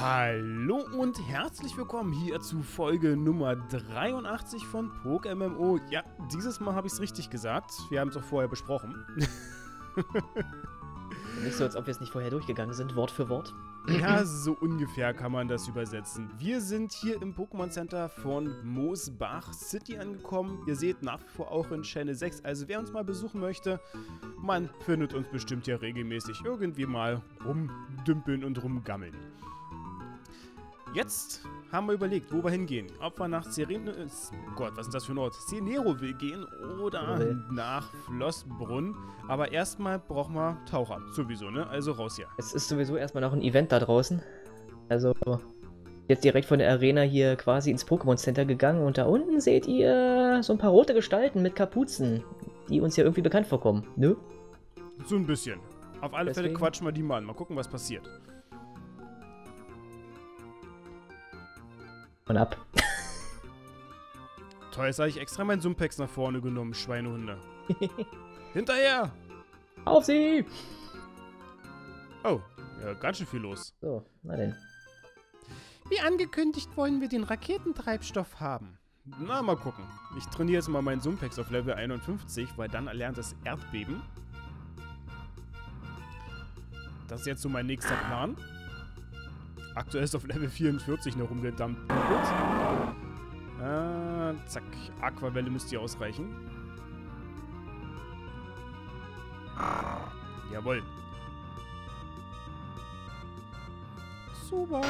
Hallo und herzlich willkommen hier zu Folge Nummer 83 von PokeMMO. Ja, dieses Mal habe ich es richtig gesagt. Wir haben es auch vorher besprochen. Nicht so, als ob wir es nicht vorher durchgegangen sind, Wort für Wort. Ja, so ungefähr kann man das übersetzen. Wir sind hier im Pokémon Center von Moosbach City angekommen. Ihr seht nach wie vor auch in Channel 6. Also wer uns mal besuchen möchte, man findet uns bestimmt ja regelmäßig irgendwie mal rumdümpeln und rumgammeln. Jetzt haben wir überlegt, wo wir hingehen. Ob wir nach Sereno, äh, Gott, was ist das für ein Ort? Cenero will gehen oder Will. nach Flossbrunn. Aber erstmal brauchen wir Taucher, sowieso, ne? Also raus hier. Es ist sowieso erstmal noch ein Event da draußen. Also jetzt direkt von der Arena hier quasi ins Pokémon Center gegangen und da unten seht ihr so ein paar rote Gestalten mit Kapuzen, die uns ja irgendwie bekannt vorkommen. Ne? So ein bisschen. Auf alle Fälle Deswegen- quatschen wir die mal an. Mal gucken, was passiert. Und ab. Toll, jetzt habe ich extra meinen Sumpex nach vorne genommen, Schweinehunde. Hinterher! Auf sie! Oh, ja, ganz schön viel los. So, na denn. Wie angekündigt wollen wir den Raketentreibstoff haben. Na, mal gucken. Ich trainiere jetzt mal meinen Sumpex auf Level 51, weil dann erlernt das Erdbeben. Das ist jetzt so mein nächster Plan. Aktuell ist auf Level 44 noch rumgedammt. Äh, zack. Aquavelle müsste hier ausreichen. Jawohl. Super.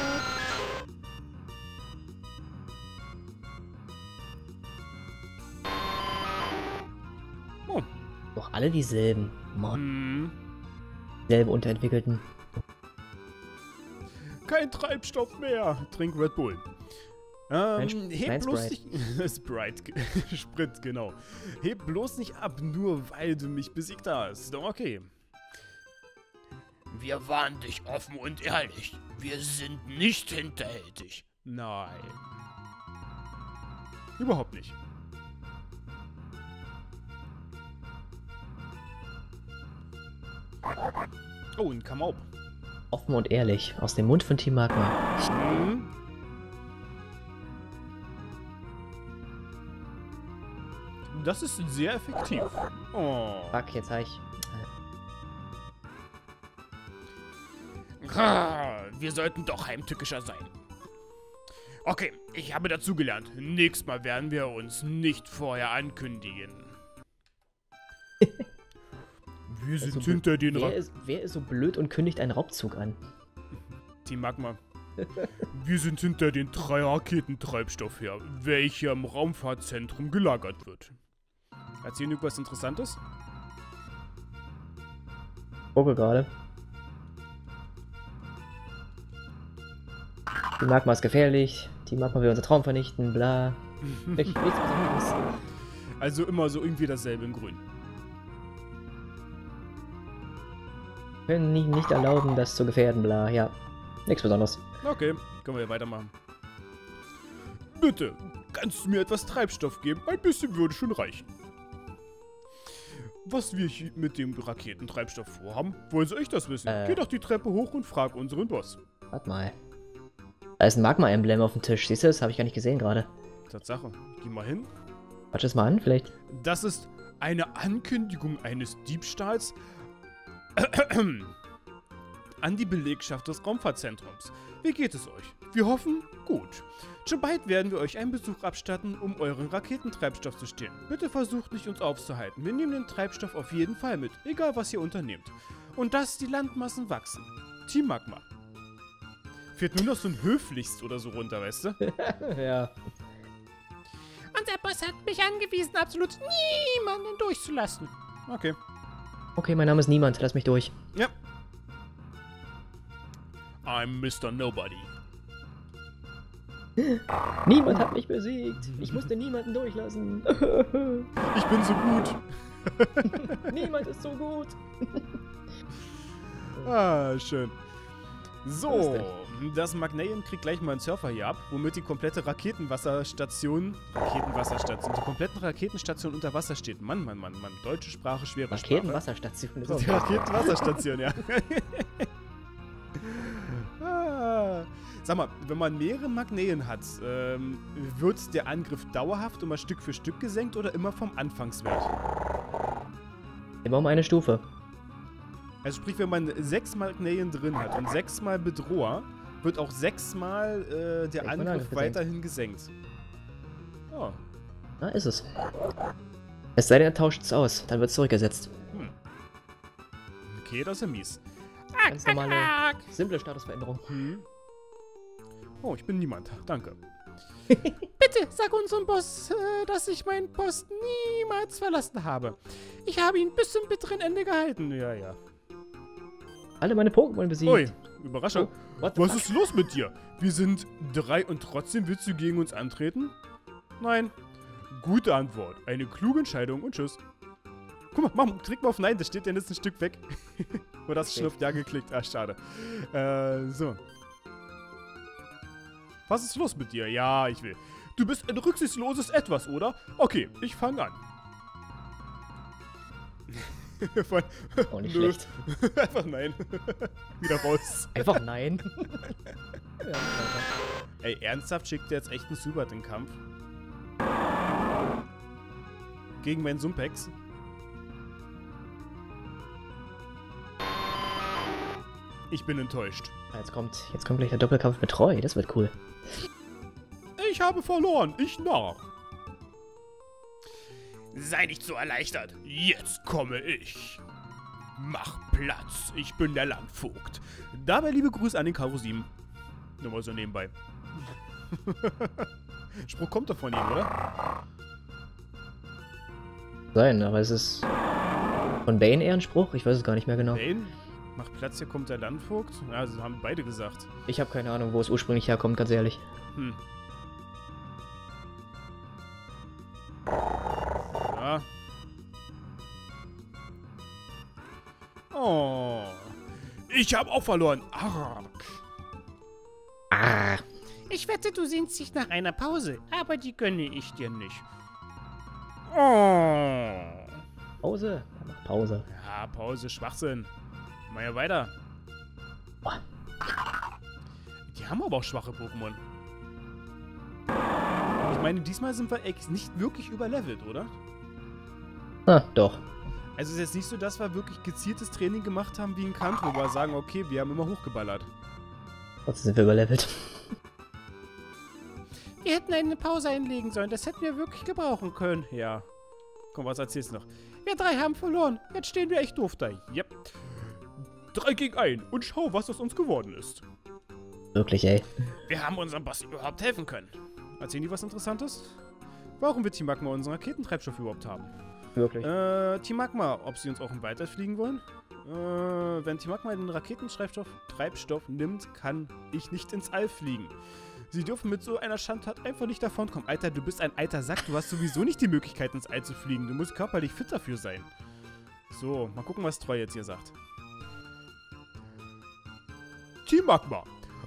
Oh. Doch alle dieselben. Mann, Hm. selbe Unterentwickelten. Kein Treibstoff mehr. Trink Red Bull. Ähm, heb bloß Sprite. nicht. Sprite. Sprit, genau. Heb bloß nicht ab, nur weil du mich besiegt hast. Okay. Wir waren dich offen und ehrlich. Wir sind nicht hinterhältig. Nein. Überhaupt nicht. Oh, ein Kamaup. Offen und ehrlich, aus dem Mund von Team Magma. Hm. Das ist sehr effektiv. Oh. Fuck, jetzt hab ich. Ha, wir sollten doch heimtückischer sein. Okay, ich habe dazugelernt. Nächstes Mal werden wir uns nicht vorher ankündigen. Wir sind Also, hinter den Wer ist, wer ist so blöd und kündigt einen Raubzug an? Team Magma. wir sind hinter den drei Raketentreibstoff her, welcher im Raumfahrtzentrum gelagert wird. Erzählen irgendwas Interessantes? Gucke gerade. Team Magma ist gefährlich. Team Magma will unser Traum vernichten, bla. Ich, nichts Besonderes. Also immer so irgendwie dasselbe in Grün. Können ihm nicht erlauben, das zu gefährden, bla. Ja, nichts Besonderes. Okay, können wir weitermachen. Bitte, kannst du mir etwas Treibstoff geben? Ein bisschen würde schon reichen. Was wir hier mit dem Raketentreibstoff vorhaben, woher soll ich das wissen? Äh. Geh doch die Treppe hoch und frag unseren Boss. Warte mal. Da ist ein Magma-Emblem auf dem Tisch. Siehst du das? Habe ich gar nicht gesehen gerade. Tatsache, geh mal hin. Quatsch es mal an, vielleicht. Das ist eine Ankündigung eines Diebstahls an die Belegschaft des Raumfahrtzentrums. Wie geht es euch? Wir hoffen, gut. Schon bald werden wir euch einen Besuch abstatten, um euren Raketentreibstoff zu stehlen. Bitte versucht nicht, uns aufzuhalten. Wir nehmen den Treibstoff auf jeden Fall mit, egal was ihr unternehmt. Und dass die Landmassen wachsen. Team Magma. Fehlt nur noch so ein Höflichst oder so runter, weißt du? ja. Unser Boss hat mich angewiesen, absolut niemanden durchzulassen. Okay. Okay, mein Name ist Niemand. Lass mich durch. Ja. I'm Mr. Nobody. Niemand hat mich besiegt. Ich musste niemanden durchlassen. Ich bin so gut. Niemand ist so gut. Ah, schön. So, das Magnesium kriegt gleich mal einen Surfer hier ab, womit die komplette Raketenwasserstation, Raketenwasserstation, die kompletten Raketenstation unter Wasser steht. Mann, Mann, Mann, Mann, deutsche Sprache, schwere Sprache. Raketenwasserstation ist auch Raketenwasserstation, ja. ah. Sag mal, wenn man mehrere Magneten hat, ähm, wird der Angriff dauerhaft immer Stück für Stück gesenkt oder immer vom Anfangswert? Immer um eine Stufe. Also sprich, wenn man sechs Magneten drin hat und sechsmal Bedroher, wird auch sechsmal äh, der Sechsmal Angriff weiterhin gesenkt. Oh, Da ist es. Es sei denn, er tauscht es aus. Dann wird es zurückgesetzt. okay, das ist ja mies. Ganz normale, simple Statusveränderung. Hm. Oh, ich bin niemand. Danke. Bitte sag unserem Boss, äh, dass ich meinen Posten niemals verlassen habe. Ich habe ihn bis zum bitteren Ende gehalten. Ja, ja. Alle meine Pokémon besiegt. Ui, Überraschung. Oh, Was fuck? ist los mit dir? Wir sind drei und trotzdem willst du gegen uns antreten? Nein. Gute Antwort. Eine kluge Entscheidung und tschüss. Guck mal, mach, klick mal auf Nein, das steht ja jetzt ein Stück weg. Oder hast du schon Okay. auf Ja geklickt? Ah, schade. Äh, so. Was ist los mit dir? Ja, ich will. Du bist ein rücksichtsloses Etwas, oder? Okay, ich fange an. Von, Auch nicht Nö. schlecht. Einfach nein. Wieder raus. Einfach nein. ja. Ey, ernsthaft schickt der jetzt echt einen Subat in den Kampf? Gegen meinen Sumpex? Ich bin enttäuscht. Ah, Jetzt kommt, jetzt kommt gleich der Doppelkampf mit Troy. Das wird cool. Ich habe verloren, ich nach. Sei nicht so erleichtert. Jetzt komme ich. Mach Platz, ich bin der Landvogt. Dabei liebe Grüße an den Karo 7. Nur mal so nebenbei. Spruch kommt doch von ihm, oder? Sein, aber es ist von Bane eher ein Spruch. Ich weiß es gar nicht mehr genau. Bane? Mach Platz, hier kommt der Landvogt. Ja, also haben beide gesagt. Ich habe keine Ahnung, wo es ursprünglich herkommt, ganz ehrlich. Hm. Ich habe auch verloren. Arg. Ah, Ich wette, du sehnst dich nach einer Pause, aber die gönne ich dir nicht. Oh. Pause. Ja, mach Pause. Ja, Pause, Schwachsinn. Mal ja weiter. Boah. Die haben aber auch schwache Pokémon. Ich meine, diesmal sind wir ex nicht wirklich überlevelt, oder? Ah, doch. Also es ist jetzt nicht so, dass wir wirklich gezieltes Training gemacht haben wie in Kampf, wo wir sagen, okay, wir haben immer hochgeballert. Trotzdem sind wir überlevelt. Wir hätten eine Pause einlegen sollen, das hätten wir wirklich gebrauchen können. Ja. Komm, was erzählst du noch? Wir drei haben verloren, jetzt stehen wir echt doof da. Yep. Drei gegen ein und schau, was aus uns geworden ist. Wirklich, ey. Wir haben unserem Boss überhaupt helfen können. Erzählen die was Interessantes? Warum wird Team Magma unseren Raketentreibstoff überhaupt haben? Wirklich. Äh, Team Magma, ob sie uns auch im Weiter fliegen wollen? Äh, wenn Team Magma den Raketentreibstoff Treibstoff nimmt, kann ich nicht ins All fliegen. Sie dürfen mit so einer Schandtat einfach nicht davonkommen. Alter, du bist ein alter Sack. Du hast sowieso nicht die Möglichkeit, ins All zu fliegen. Du musst körperlich fit dafür sein. So, mal gucken, was Troy jetzt hier sagt. Team Magma,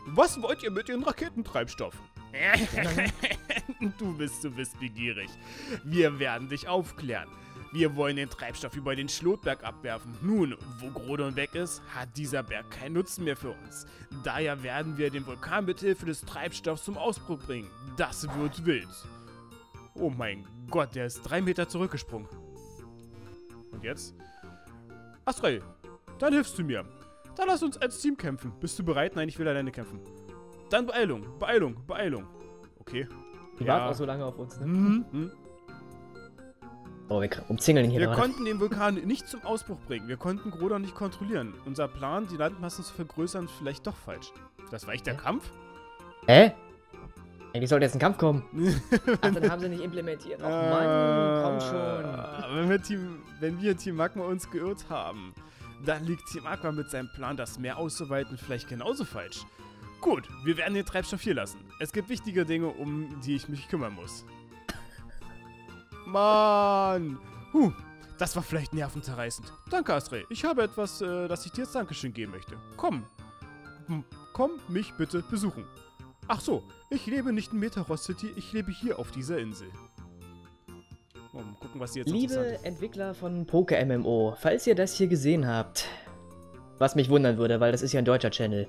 was wollt ihr mit ihrem Raketentreibstoff? du bist, du bist begierig. Wir werden dich aufklären. Wir wollen den Treibstoff über den Schlotberg abwerfen. Nun, wo Grodon weg ist, hat dieser Berg keinen Nutzen mehr für uns. Daher werden wir den Vulkan mit Hilfe des Treibstoffs zum Ausbruch bringen. Das wird wild. Oh mein Gott, der ist drei Meter zurückgesprungen. Und jetzt? Astray, dann hilfst du mir. Dann lass uns als Team kämpfen. Bist du bereit? Nein, ich will alleine kämpfen. Dann Beeilung, Beeilung, Beeilung. Okay. Die Ja. warten auch so lange auf uns, ne? Mhm. Oh, wir umzingeln ihn hier Wir gerade. konnten den Vulkan nicht zum Ausbruch bringen. Wir konnten Grodon nicht kontrollieren. Unser Plan, die Landmassen zu vergrößern, ist vielleicht doch falsch. Das war echt der Hä? Kampf? Hä? Eigentlich sollte jetzt ein Kampf kommen. Ach, dann haben sie nicht implementiert. Oh Mann, komm schon. Wenn wir, Team, wenn wir Team Magma uns geirrt haben, dann liegt Team Magma mit seinem Plan, das Meer auszuweiten, vielleicht genauso falsch. Gut, wir werden den Treibstoff hier lassen. Es gibt wichtige Dinge, um die ich mich kümmern muss. Mann! Huh, das war vielleicht nervenzerreißend. Danke, Astray. Ich habe etwas, äh, das ich dir als Dankeschön geben möchte. Komm. Hm, Komm mich bitte besuchen. Ach so, ich lebe nicht in Metaros City, ich lebe hier auf dieser Insel. Mal gucken, was sie jetzt Liebe Entwickler von Poke MMO, falls ihr das hier gesehen habt, was mich wundern würde, weil das ist ja ein deutscher Channel,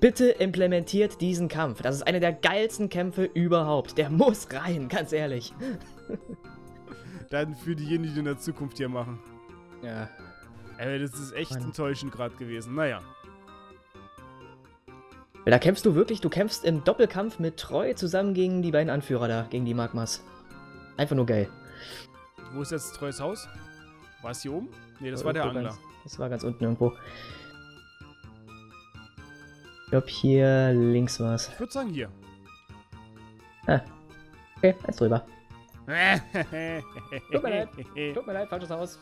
Bitte implementiert diesen Kampf. Das ist einer der geilsten Kämpfe überhaupt. Der muss rein, ganz ehrlich. Dann für diejenigen, die in der Zukunft hier machen. Ja. Ey, das ist echt Mann. enttäuschend gerade gewesen. Naja. Weil Da kämpfst du wirklich, du kämpfst im Doppelkampf mit Treu zusammen gegen die beiden Anführer da, gegen die Magmas. Einfach nur geil. Wo ist jetzt Treues Haus? War es hier oben? Nee, das war der Angler. Ganz, das war ganz unten irgendwo. Ich glaube hier links war's. Ich würde sagen hier. Okay, eins drüber. Tut mir leid. Tut mir leid, falsches Haus.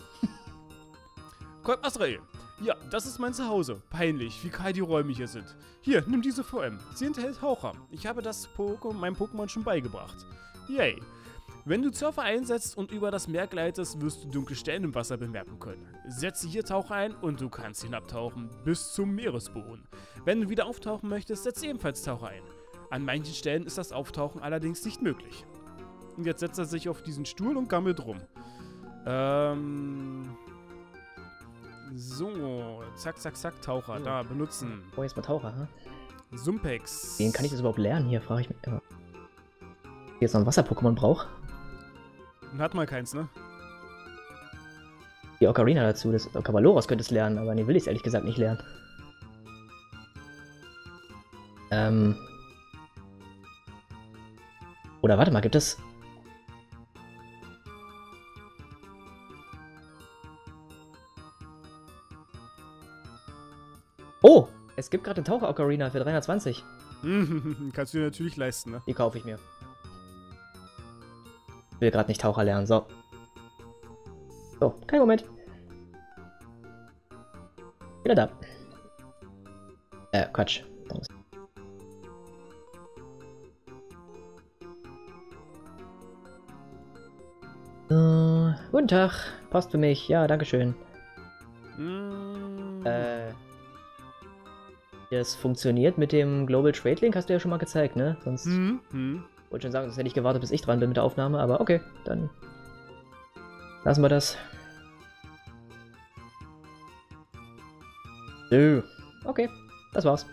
Kolb Asrael. Ja, das ist mein Zuhause. Peinlich, wie kalt die Räume hier sind. Hier, nimm diese VM. Sie enthält Taucher. Ich habe das Poko meinem Pokémon schon beigebracht. Yay. Wenn du Surfer einsetzt und über das Meer gleitest, wirst du dunkle Stellen im Wasser bemerken können. Setze hier Taucher ein und du kannst hinabtauchen bis zum Meeresboden. Wenn du wieder auftauchen möchtest, setze ebenfalls Taucher ein. An manchen Stellen ist das Auftauchen allerdings nicht möglich. Und jetzt setzt er sich auf diesen Stuhl und gammelt rum. Ähm. So, zack, zack, zack, Taucher, So. da, benutzen. Oh, jetzt mal Taucher, hm? Sumpex. Wen kann ich das überhaupt lernen hier, frage ich mich immer. Jetzt noch ein Wasser-Pokémon brauche. Hat mal keins, ne? Die Ocarina dazu, das Cavaloros könnte es lernen, aber nee, will ich es ehrlich gesagt nicht lernen. Ähm. Oder warte mal, gibt es. Es gibt gerade eine Taucher-Ocarina für 320. Kannst du dir natürlich leisten, ne? Die kaufe ich mir. Will gerade nicht Taucher lernen, so. So, kein Moment. Wieder da. Äh, Quatsch. So, guten Tag. Passt für mich. Ja, dankeschön. Das funktioniert mit dem Global Trade Link, hast du ja schon mal gezeigt, ne? Sonst hm, hm. wollte schon sagen, sonst hätte ich gewartet, bis ich dran bin mit der Aufnahme, aber okay, dann lassen wir das. So, okay, das war's.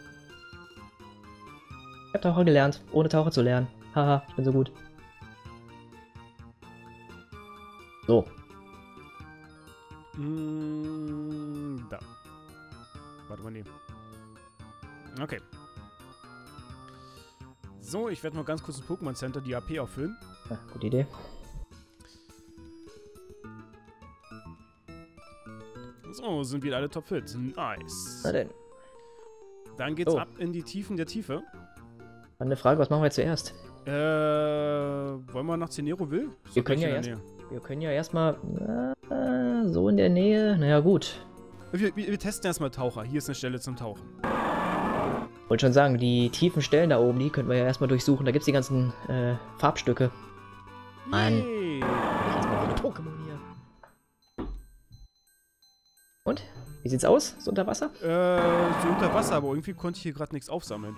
Ich hab Taucher gelernt, ohne Taucher zu lernen. Haha, ich bin so gut. So, Mm, da. Warte mal, nee. Okay. So, ich werde mal ganz kurz im Pokémon Center die AP auffüllen. ja, gute Idee. So, sind wieder alle topfit. Nice. Na denn, Dann geht's So. ab in die Tiefen der Tiefe. eine Frage, was machen wir jetzt zuerst? Äh, wollen wir nach Cenero will? Ist Wir können ja erst- Wir können ja erstmal äh, so in der Nähe, naja gut. Wir, wir, wir testen erstmal Taucher. Hier ist eine Stelle zum Tauchen. Wollte schon sagen, die tiefen Stellen da oben, die könnten wir ja erstmal durchsuchen. Da gibt es die ganzen äh, Farbstücke. Mann. Und? Wie sieht's aus? So unter Wasser? Äh, so unter Wasser, aber irgendwie konnte ich hier gerade nichts aufsammeln.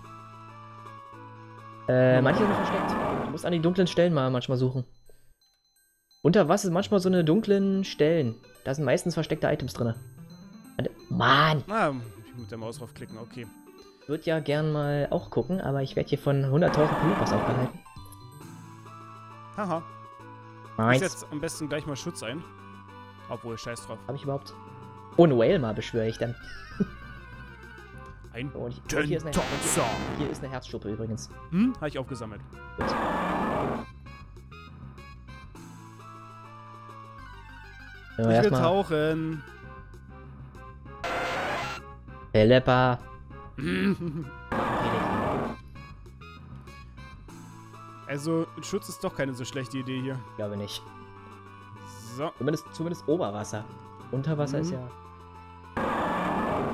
Äh, manche sind versteckt. Du musst an die dunklen Stellen mal manchmal suchen. Unter Wasser sind manchmal so eine dunklen Stellen. Da sind meistens versteckte Items drin. Mann! Ah, ich muss mit der Maus draufklicken, okay. Würde ja gern mal auch gucken, aber ich werde hier von 100.000 Polupas aufgehalten. Haha. Ich Nice. setze am besten gleich mal Schutz ein. Obwohl, scheiß drauf. Habe ich überhaupt? Oh, ein Whale mal beschwöre ich dann. Ein Oh, und, und hier, ist eine, hier ist eine Herzschuppe übrigens. Hm, habe ich aufgesammelt. Gut. So, ich will tauchen. Peleppa. also, Schutz ist doch keine so schlechte Idee hier. Ich glaube nicht. So. Zumindest, zumindest Oberwasser. Unterwasser Mhm. ist ja.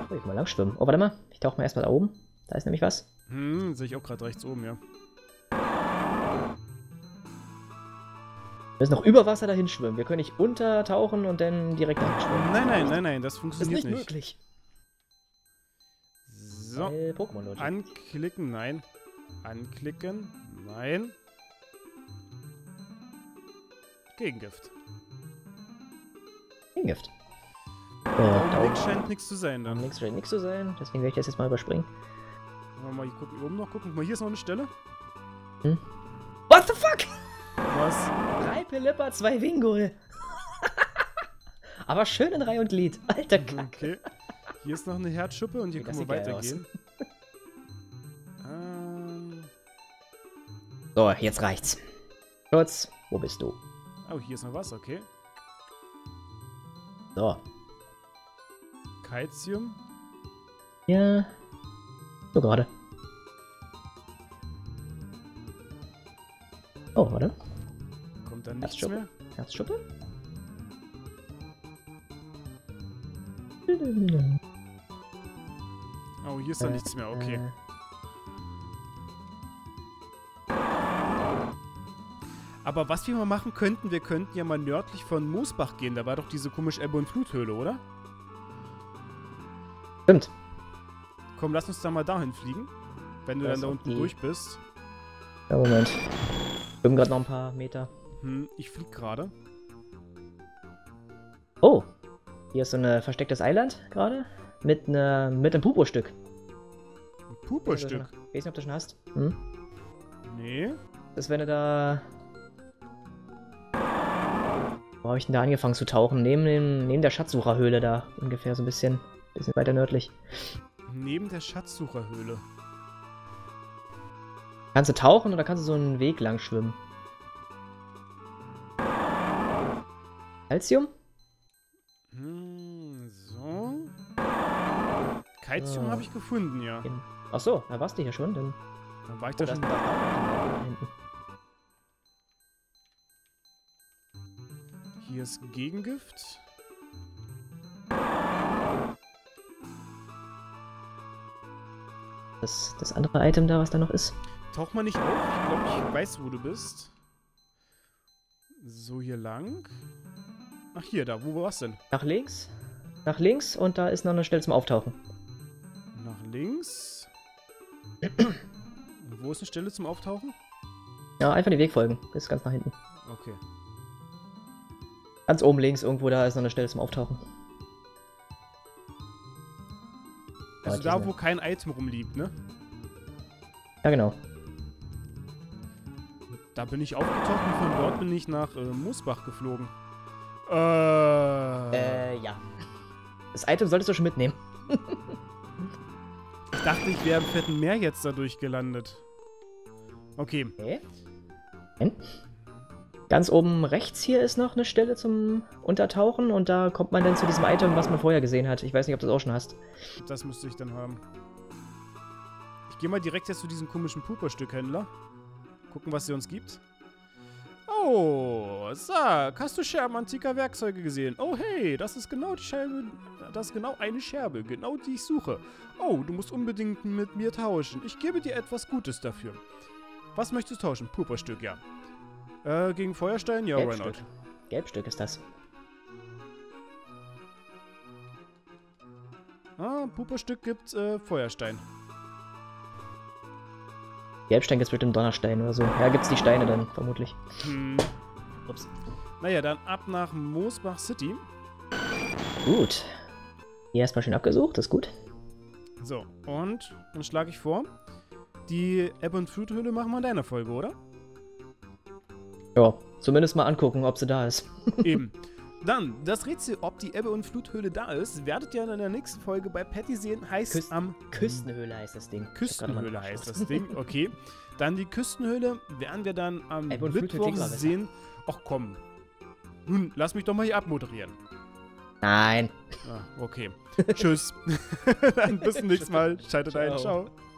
Oh, ich mal lang schwimmen. Oh, warte mal. Ich tauche mal erstmal da oben. Da ist nämlich was. Hm, sehe ich auch gerade rechts oben, ja. Wir müssen noch über Wasser dahin schwimmen. Wir können nicht untertauchen und dann direkt dahin schwimmen. Nein, nein, nein, nein, das Das ist funktioniert nicht nicht. möglich. So. Anklicken, nein. Anklicken, nein. Gegengift. Gift. So, da Augenblick oben scheint nichts zu sein dann. nichts scheint nichts zu sein. Deswegen werde ich das jetzt mal überspringen. Wollen wir mal hier gucken, oben noch gucken. Guck mal, hier ist noch eine Stelle. What the fuck? Was? Drei Pilipper, zwei Wingul. Aber schön in Reihe und Glied. Alter Kack. Okay. Hier ist noch eine Herzschuppe und hier das können wir weitergehen. ähm, So, jetzt reicht's. Kurz, wo bist du? oh, hier ist noch was, okay. So. Calcium. Ja. So gerade. Oh, warte. Kommt da nichts Herzschuppe? mehr? Herzschuppe? Oh, hier ist da nichts mehr, okay. Äh, Aber was wir mal machen könnten, wir könnten ja mal nördlich von Moosbach gehen. Da war doch diese komische Ebbe- und Fluthöhle, oder? Stimmt. Komm, lass uns da mal dahin fliegen. Wenn du Das dann da unten die- durch bist. Ja, Moment. Schwimmen gerade noch ein paar Meter. Hm, ich flieg gerade. Oh. Hier ist so ein verstecktes Eiland gerade. Mit, ne, mit einem Pupo-Stück. Ein Puperstück. Ich weiß nicht, ob du schon hast. Hm? Nee. Das wenn du da. Wo habe ich denn da angefangen zu tauchen? Neben, dem, neben der Schatzsucherhöhle da. Ungefähr so ein bisschen. Bisschen weiter nördlich. Neben der Schatzsucherhöhle. Kannst du tauchen oder kannst du so einen Weg lang schwimmen? Calcium? Calcium Ah. habe ich gefunden, ja. In... Achso, da warst du hier schon. Dann... Dann war ich Oh, da da schon. da hinten. Hier ist Gegengift. Das, das andere Item da, was da noch ist. Tauch mal nicht auf. Ich glaube, ich weiß, wo du bist. So, hier lang. Ach, hier, da. Wo war's denn? Nach links. Nach links und da ist noch eine Stelle zum Auftauchen. Links. Wo ist eine Stelle zum Auftauchen? Ja, einfach den Weg folgen. Bis ganz nach hinten. Okay. Ganz oben links irgendwo, da ist noch eine Stelle zum Auftauchen. Also da, wo kein Item rumliegt, ne? Ja, genau. Da bin ich aufgetaucht und von dort bin ich nach äh, Moosbach geflogen. Äh, Äh, ja. Das Item solltest du schon mitnehmen. Ich dachte, ich wäre im fetten Meer jetzt dadurch gelandet. Okay. Okay. Ganz oben rechts hier ist noch eine Stelle zum Untertauchen und da kommt man dann zu diesem Item, was man vorher gesehen hat. Ich weiß nicht, ob du das auch schon hast. Das müsste ich dann haben. Ich gehe mal direkt jetzt zu diesem komischen Puperstückhändler. Gucken, was sie uns gibt. Oh, sag, hast du Scherben antiker Werkzeuge gesehen? Oh hey, das ist genau die Scherbe, das ist genau eine Scherbe, genau die ich suche. Oh, du musst unbedingt mit mir tauschen. Ich gebe dir etwas Gutes dafür. Was möchtest du tauschen? Puperstück, ja. Äh, gegen Feuerstein? Ja, why Gelbstück. not? Gelbstück ist das. Ah, Puperstück gibt äh, Feuerstein. Gelbstein gibt's mit dem Donnerstein oder so. Ja, gibt's die Steine dann, vermutlich. Hm. Ups. Naja, dann ab nach Moosbach City. Gut. Hier erstmal schön abgesucht, das ist gut. So, und dann schlage ich vor, die Ebbe- und Fluthöhle machen wir in deiner Folge, oder? Ja, zumindest mal angucken, ob sie da ist. Eben. Dann, das Rätsel, ob die Ebbe- und Fluthöhle da ist, werdet ihr in der nächsten Folge bei Patty sehen, heißt Küst- am Küstenhöhle heißt das Ding. Küstenhöhle heißt das Ding, okay. Dann die Küstenhöhle werden wir dann am Mittwoch sehen. Ach komm. Nun, lass mich doch mal hier abmoderieren. Nein. Ah, okay. Tschüss. dann bis zum nächsten Mal. Schaltet ein. Ciao. Ciao.